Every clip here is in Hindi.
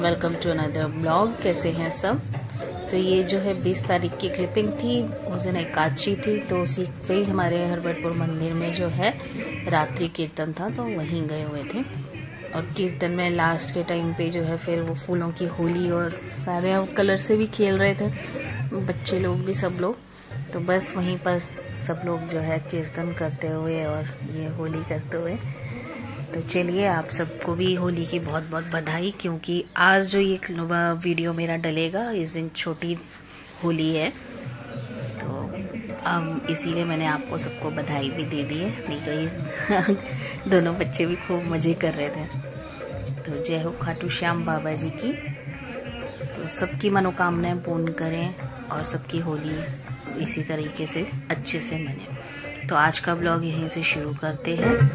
Welcome to another blog. कैसे हैं सब? तो ये जो है 20 तारीख की क्लिपिंग थी, उस दिन एकादशी थी तो उसी पे हमारे हरबटपुर मंदिर में जो है रात्रि कीर्तन था तो वहीं गए हुए थे। और कीर्तन में लास्ट के टाइम पे जो है, फिर वो फूलों की होली और सारे कलर से भी खेल रहे थे। बच्चे लोग भी सब लोग। तो बस वहीं पर सब लोग जो है, कीर्तन करते हुए और ये होली करते हुए। तो चलिए, आप सबको भी होली की बहुत बहुत बधाई, क्योंकि आज जो ये वीडियो मेरा डलेगा, इस दिन छोटी होली है। इसीलिए मैंने आपको सबको बधाई भी दे दी है। नहीं कही दोनों बच्चे भी खूब मज़े कर रहे थे। तो जय हो खाटू श्याम बाबा जी की। तो सबकी मनोकामनाएँ पूर्ण करें और सबकी होली इसी तरीके से अच्छे से मने। तो आज का ब्लॉग यहीं से शुरू करते हैं।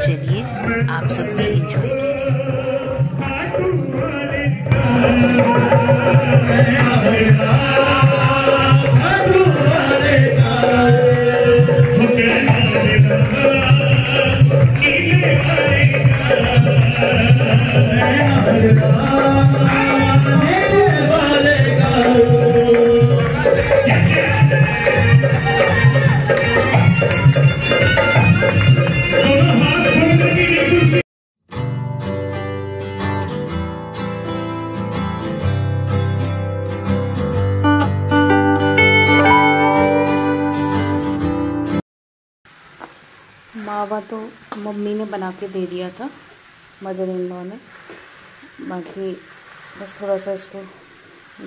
चलिए आप सब भी इंजॉय मावा तो मम्मी ने बना के दे दिया था मदर इन लॉ ने। बाकी बस थोड़ा सा इसको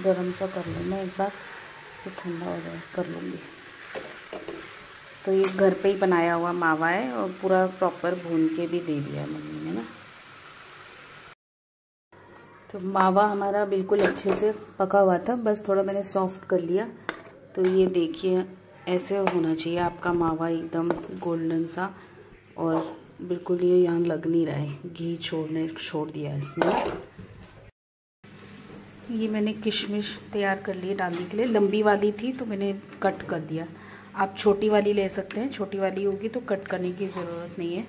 गर्म सा कर लूँ मैं एक बार, फिर ठंडा हो जाए, कर लूँगी। तो ये घर पे ही बनाया हुआ मावा है और पूरा प्रॉपर भून के भी दे दिया मम्मी ने ना। तो मावा हमारा बिल्कुल अच्छे से पका हुआ था, बस थोड़ा मैंने सॉफ्ट कर लिया। तो ये देखिए, ऐसे होना चाहिए आपका मावा एकदम गोल्डन सा। और बिल्कुल ये यहाँ लग नहीं रहा है। घी छोड़ने, छोड़ दिया इसने। ये मैंने किशमिश तैयार कर लिए डालने के लिए। लंबी वाली थी तो मैंने कट कर दिया। आप छोटी वाली ले सकते हैं। छोटी वाली होगी तो कट करने की ज़रूरत नहीं है।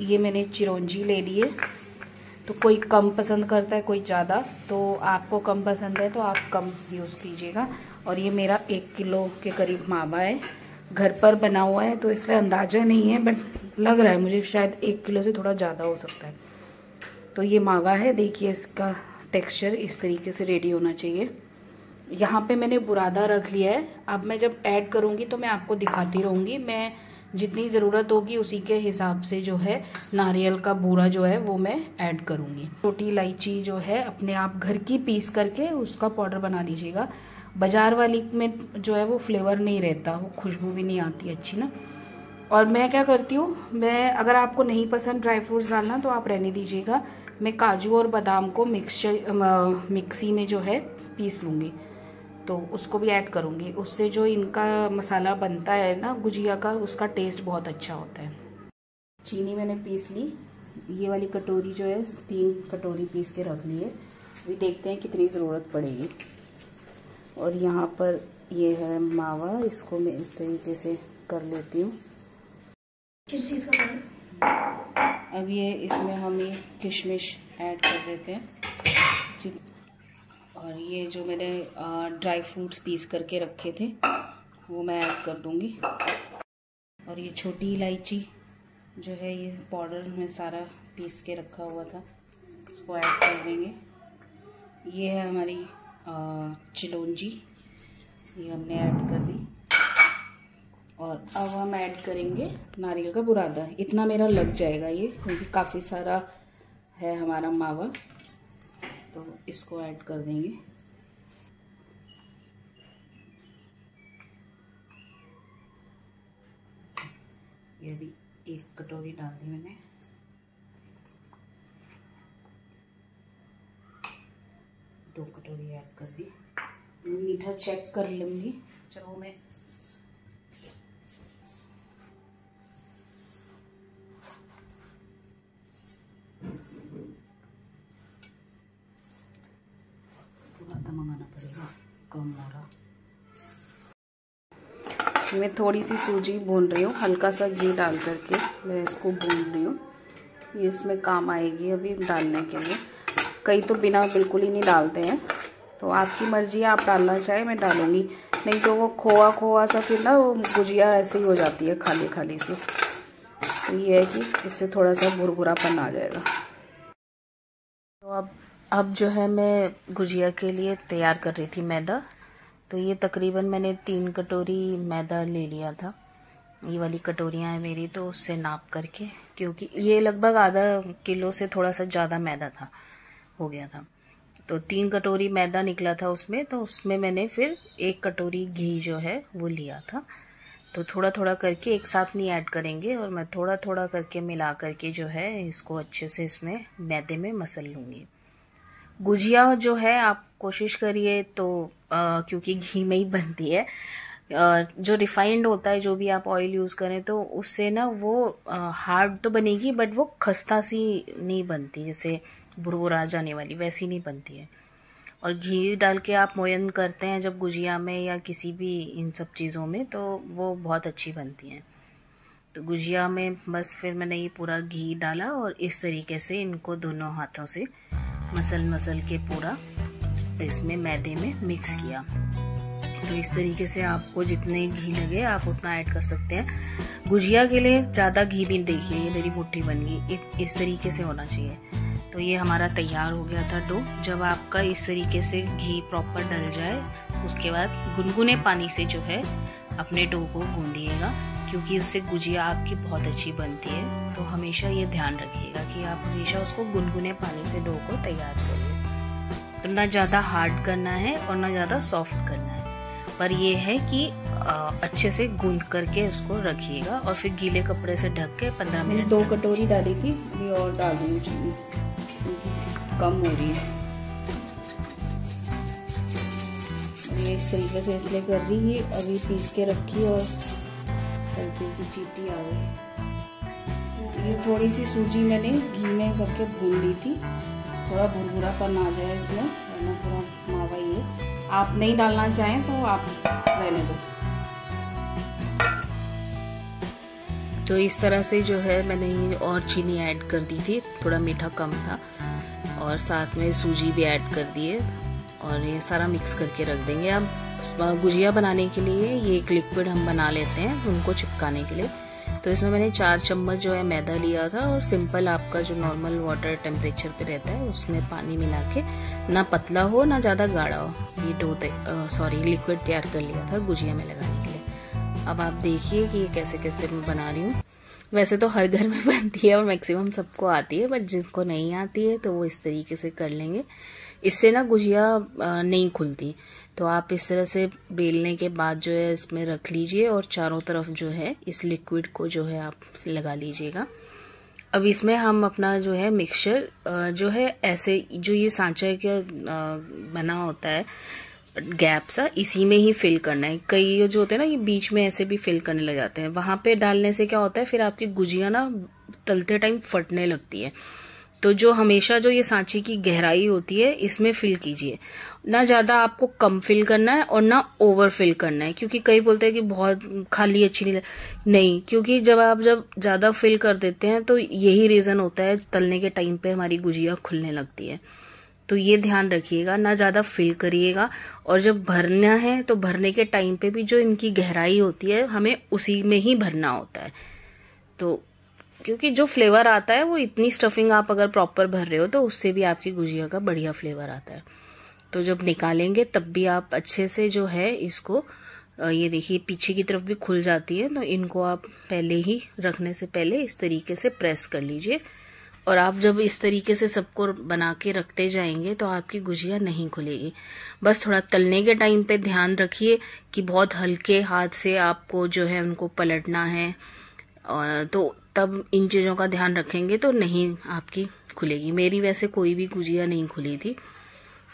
ये मैंने चिरौंजी ले लिए तो कोई कम पसंद करता है, कोई ज़्यादा। तो आपको कम पसंद है तो आप कम यूज़ कीजिएगा। और ये मेरा एक किलो के करीब मावा है। घर पर बना हुआ है तो इसलिए अंदाज़ा नहीं है बट लग रहा है मुझे शायद एक किलो से थोड़ा ज़्यादा हो सकता है। तो ये मावा है, देखिए इसका टेक्सचर इस तरीके से रेडी होना चाहिए। यहाँ पे मैंने बुरादा रख लिया है। अब मैं जब ऐड करूँगी तो मैं आपको दिखाती रहूँगी। मैं जितनी ज़रूरत होगी, उसी के हिसाब से जो है, नारियल का बूरा जो है, वो मैं ऐड करूँगी। छोटी इलायची जो है, अपने आप घर की पीस करके उसका पाउडर बना लीजिएगा। बाज़ार वाली में जो है वो फ्लेवर नहीं रहता, वो खुशबू भी नहीं आती अच्छी ना। और मैं क्या करती हूँ, मैं अगर आपको नहीं पसंद ड्राई फ्रूट्स डालना तो आप रहने दीजिएगा। मैं काजू और बादाम को मिक्सचर मिक्सी में जो है पीस लूँगी तो उसको भी ऐड करूँगी। उससे जो इनका मसाला बनता है ना, गुजिया का, उसका टेस्ट बहुत अच्छा होता है। चीनी मैंने पीस ली। ये वाली कटोरी जो है, तीन कटोरी पीस के रख ली है अभी देखते हैं कितनी ज़रूरत पड़ेगी। और यहाँ पर ये है मावा इसको मैं इस तरीके से कर लेती हूँ। अब ये इसमें हम ये किशमिश ऐड कर देते हैं। और ये जो मैंने ड्राई फ्रूट्स पीस करके रखे थे वो मैं ऐड कर दूँगी। और ये छोटी इलायची जो है ये पाउडर में सारा पीस के रखा हुआ था इसको ऐड कर देंगे। ये है हमारी चिलौंजी। ये हमने ऐड कर दी। और अब हम ऐड करेंगे नारियल का बुरादा। इतना मेरा लग जाएगा ये, क्योंकि काफ़ी सारा है हमारा मावा। तो इसको ऐड कर देंगे। ये भी एक कटोरी डाल दी मैंने। दो कटोरी ऐड कर दी। मीठा चेक कर लूँगी। चलो मैं मंगाना पड़ेगा, कम मैं थोड़ी सी सूजी भून रही हूँ, हल्का सा घी डाल करके मैं इसको भून रही हूँ। ये इसमें काम आएगी अभी डालने के लिए। कई तो बिना बिल्कुल ही नहीं डालते हैं। तो आपकी मर्ज़ी है, आप डालना चाहें, मैं डालूँगी। नहीं तो वो खोआ खोआ सा फिर ना वो गुजिया ऐसे ही हो जाती है खाली खाली सी। तो ये है कि इससे थोड़ा सा भुरभुरापन आ जाएगा। तो अब अब जो है मैं गुजिया के लिए तैयार कर रही थी मैदा। तो ये तकरीबन मैंने तीन कटोरी मैदा ले लिया था। ये वाली कटोरियाँ हैं मेरी तो उससे नाप करके, क्योंकि ये लगभग आधा किलो से थोड़ा सा ज़्यादा मैदा था। हो गया था। तो तीन कटोरी मैदा निकला था उसमें तो उसमें मैंने फिर एक कटोरी घी जो है वो लिया था। तो थोड़ा थोड़ा करके एक साथ नहीं ऐड करेंगे और मैं थोड़ा थोड़ा करके मिला करके जो है इसको अच्छे से इसमें मैदे में मसल लूँगी। गुजिया जो है आप कोशिश करिए तो आ, क्योंकि घी में ही बनती है जो रिफाइंड होता है जो भी आप ऑयल यूज़ करें तो उससे ना वो हार्ड तो बनेगी बट वो खस्ता सी नहीं बनती। जैसे बुरबुरा जाने वाली, वैसी नहीं बनती है। और घी डाल के आप मोयन करते हैं जब गुजिया में या किसी भी इन सब चीज़ों में तो वो बहुत अच्छी बनती हैं। तो गुजिया में बस फिर मैंने ये पूरा घी डाला और इस तरीके से इनको दोनों हाथों से मसल मसल के पूरा इसमें मैदे में मिक्स किया। तो इस तरीके से आपको जितने घी लगे, आप उतना ऐड कर सकते हैं। गुजिया के लिए ज़्यादा घी भी देखिए, ये मेरी मुट्ठी बन गई। इस तरीके से होना चाहिए। तो ये हमारा तैयार हो गया था डो। जब आपका इस तरीके से घी प्रॉपर डल जाए उसके बाद गुनगुने पानी से जो है अपने डो को गूंदिएगा क्योंकि उससे गुजिया आपकी बहुत अच्छी बनती है। तो हमेशा ये ध्यान रखिएगा कि आप हमेशा उसको गुनगुने पानी से डो को तैयार करिए। तो ना ज़्यादा हार्ड करना है और ना ज़्यादा सॉफ्ट करना है। पर यह है कि अच्छे से गूंद करके उसको रखिएगा और फिर गीले कपड़े से ढक के पंद्रह मिनट दो कटोरी डाली थी और डाल दूँ चीनी। कम हो रही है। ये इस तरीके से इसलिए कर रही है, अभी पीस के रखी और हल्की की चीटी आ गई। ये थोड़ी सी सूजी मैंने घी में करके भून ली थी। थोड़ा भुरभुरापन आ जाए इसमें, वरना पूरा मावा ये आप नहीं डालना चाहें तो आप रहने दो। तो इस तरह से जो है मैंने और चीनी ऐड कर दी थी। थोड़ा मीठा कम था। और साथ में सूजी भी ऐड कर दिए। और ये सारा मिक्स करके रख देंगे। अब गुजिया बनाने के लिए ये एक लिक्विड हम बना लेते हैं उनको चिपकाने के लिए। तो इसमें मैंने चार चम्मच जो है मैदा लिया था और सिंपल आपका जो नॉर्मल वाटर टेम्परेचर पे रहता है, उसमें पानी मिला के ना पतला हो, ना ज़्यादा गाढ़ा हो। ये डो सॉरी लिक्विड तैयार कर लिया था गुजिया में लगाने के अब आप देखिए कि ये कैसे कैसे मैं बना रही हूँ। वैसे तो हर घर में बनती है और मैक्सिमम सबको आती है, बट जिनको नहीं आती है तो वो इस तरीके से कर लेंगे। इससे ना गुजिया नहीं खुलती। तो आप इस तरह से बेलने के बाद जो है इसमें रख लीजिए और चारों तरफ़ जो है इस लिक्विड को जो है आप लगा लीजिएगा। अब इसमें हम अपना जो है मिक्सचर जो है ऐसे जो ये सांचा का बना होता है गैप सा इसी में ही फिल करना है। कई जो होते हैं ना, ये बीच में ऐसे भी फिल करने लग जाते हैं। वहाँ पे डालने से क्या होता है, फिर आपकी गुजिया ना तलते टाइम फटने लगती है। तो जो हमेशा जो ये सांची की गहराई होती है, इसमें फिल कीजिए। ना ज़्यादा आपको कम फिल करना है और ना ओवर फिल करना है, क्योंकि कई बोलते हैं कि बहुत खाली अच्छी नहीं नहीं, क्योंकि जब आप जब ज़्यादा फिल कर देते हैं तो यही रीज़न होता है, तलने के टाइम पे हमारी गुजिया खुलने लगती है। तो ये ध्यान रखिएगा, ना ज़्यादा फिल करिएगा। और जब भरना है तो भरने के टाइम पे भी जो इनकी गहराई होती है, हमें उसी में ही भरना होता है। तो क्योंकि जो फ्लेवर आता है, वो इतनी स्टफिंग आप अगर प्रॉपर भर रहे हो तो उससे भी आपकी गुजिया का बढ़िया फ्लेवर आता है। तो जब निकालेंगे, तब भी आप अच्छे से जो है इसको ये देखिए, पीछे की तरफ़ भी खुल जाती है तो इनको आप पहले ही रखने से पहले इस तरीके से प्रेस कर लीजिए। और आप जब इस तरीके से सबको बना के रखते जाएँगे तो आपकी गुजिया नहीं खुलेगी। बस थोड़ा तलने के टाइम पे ध्यान रखिए कि बहुत हल्के हाथ से आपको जो है उनको पलटना है। तो तब इन चीज़ों का ध्यान रखेंगे तो नहीं आपकी खुलेगी। मेरी वैसे कोई भी गुजिया नहीं खुली थी।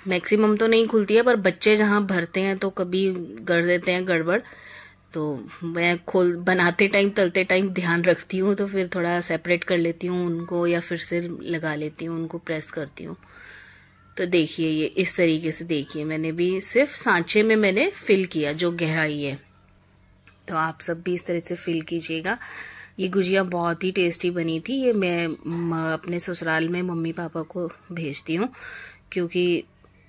मैक्सिमम तो नहीं खुलती है, पर बच्चे जहाँ भरते हैं तो कभी कर देते हैं गड़बड़। तो मैं खोल, बनाते टाइम तलते टाइम ध्यान रखती हूँ तो फिर थोड़ा सेपरेट कर लेती हूँ उनको या फिर से लगा लेती हूँ, उनको प्रेस करती हूँ। तो देखिए ये, इस तरीके से देखिए, मैंने भी सिर्फ़ सांचे में मैंने फिल किया, जो गहराई है। तो आप सब भी इस तरह से फिल कीजिएगा। ये गुजिया बहुत ही टेस्टी बनी थी, ये मैं अपने ससुराल में मम्मी पापा को भेजती हूँ, क्योंकि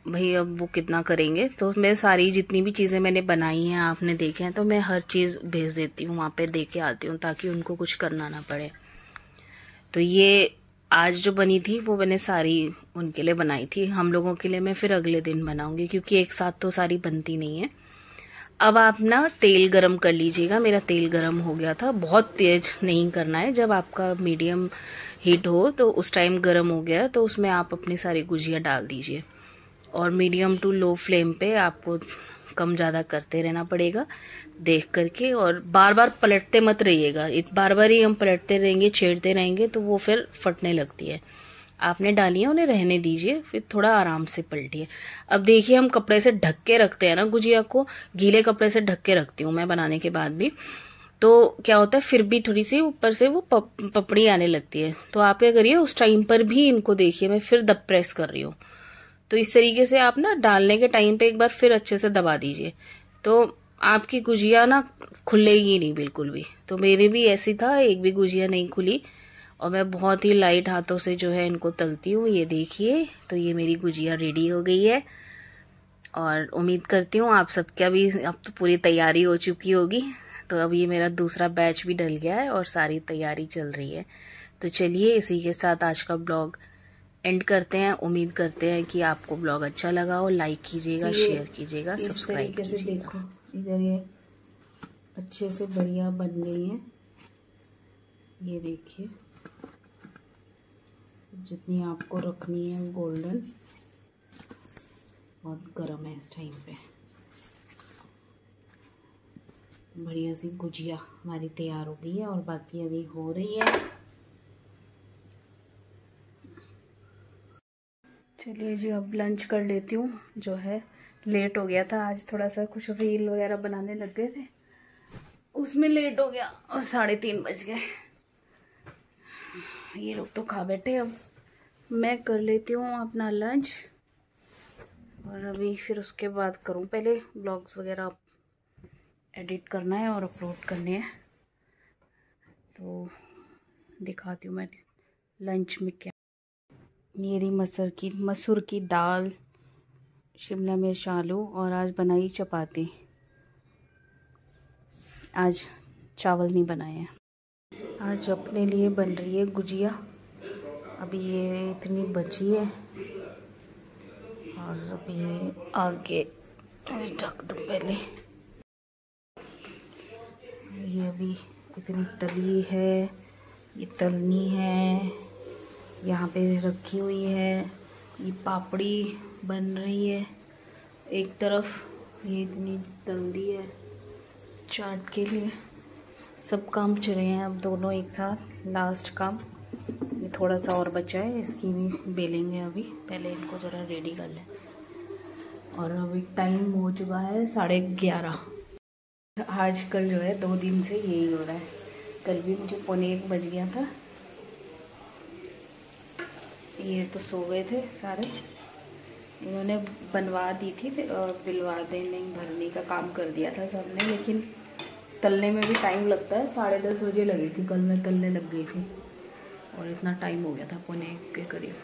भाई अब वो कितना करेंगे? तो मैं सारी जितनी भी चीज़ें मैंने बनाई हैं, आपने देखे हैं तो मैं हर चीज़ भेज देती हूँ, वहाँ पे दे के आती हूँ, ताकि उनको कुछ करना ना पड़े। तो ये आज जो बनी थी, वो मैंने सारी उनके लिए बनाई थी। हम लोगों के लिए मैं फिर अगले दिन बनाऊँगी, क्योंकि एक साथ तो सारी बनती नहीं है। अब आप ना तेल गरम कर लीजिएगा। मेरा तेल गरम हो गया था। बहुत तेज नहीं करना है। जब आपका मीडियम हीट हो तो उस टाइम गरम हो गया तो उसमें आप अपनी सारी गुजिया डाल दीजिए। और मीडियम टू लो फ्लेम पे आपको कम ज़्यादा करते रहना पड़ेगा, देख करके और बार बार पलटते मत रहिएगा। बार बार ही हम पलटते रहेंगे, छेड़ते रहेंगे तो वो फिर फटने लगती है। आपने डाली है, उन्हें रहने दीजिए, फिर थोड़ा आराम से पलटिए। अब देखिए, हम कपड़े से ढक के रखते हैं ना गुजिया को, गीले कपड़े से ढक के रखती हूँ मैं बनाने के बाद भी। तो क्या होता है, फिर भी थोड़ी सी ऊपर से वो पपड़ी आने लगती है। तो आप क्या करिए, उस टाइम पर भी इनको देखिए, मैं फिर दब प्रेस कर रही हूँ। तो इस तरीके से आप ना डालने के टाइम पे एक बार फिर अच्छे से दबा दीजिए। तो आपकी गुजिया ना खुलेगी नहीं बिल्कुल भी। तो मेरे भी ऐसी था, एक भी गुजिया नहीं खुली। और मैं बहुत ही लाइट हाथों से जो है इनको तलती हूँ, ये देखिए। तो ये मेरी गुजिया रेडी हो गई है। और उम्मीद करती हूँ आप सबका भी, अब तो पूरी तैयारी हो चुकी होगी। तो अब ये मेरा दूसरा बैच भी डल गया है और सारी तैयारी चल रही है। तो चलिए इसी के साथ आज का ब्लॉग एंड करते हैं उम्मीद करते हैं कि आपको ब्लॉग अच्छा लगा हो। लाइक कीजिएगा शेयर कीजिएगा सब्सक्राइब कीजिएगा। देखो इधर ये अच्छे से बढ़िया बन गई है। ये देखिए जितनी आपको रखनी है गोल्डन बहुत गर्म है इस टाइम पे। बढ़िया सी गुजिया हमारी तैयार हो गई है और बाकी अभी हो रही है। चलिए जी, अब लंच कर लेती हूँ, जो है लेट हो गया था, आज थोड़ा सा कुछ रील वगैरह बनाने लग गए थे। उसमें लेट हो गया और साढ़े तीन बज गए। ये लोग तो खा बैठे अब। मैं कर लेती हूँ अपना लंच और अभी फिर उसके बाद करूँ। पहले ब्लॉग्स वगैरह एडिट करना है और अपलोड करने हैं। तो दिखाती हूँ मैं लंच में क्या ये रही मसर की, मसूर की दाल, शिमला मिर्च, आलू और आज बनाई चपाती। आज चावल नहीं बनाए हैं। आज अपने लिए बन रही है गुजिया। अभी ये इतनी बची है और अभी आगे ढक दूँ पहले। ये अभी इतनी तली है, ये तलनी है। यहाँ पे रखी हुई है। ये पापड़ी बन रही है। एक तरफ़ ये इतनी जल्दी है चाट के लिए। सब काम चल हैं अब दोनों एक साथ। लास्ट काम। ये थोड़ा सा और बचा है। इसकी भी बेलेंगे अभी। पहले इनको ज़रा रेडी कर लें। और अभी टाइम हो चुका है साढ़े ग्यारह। आज कल जो है दो दिन से यही हो रहा है। कल भी मुझे पौने एक बज गया था। ये तो सो गए थे सारे। इन्होंने बनवा दी थी और बिलवा देने, भरने का काम कर दिया था सबने, लेकिन तलने में भी टाइम लगता है। साढ़े दस बजे लगी थी कल, मैं तलने लग गई थी। और इतना टाइम हो गया था, पौने के करीब।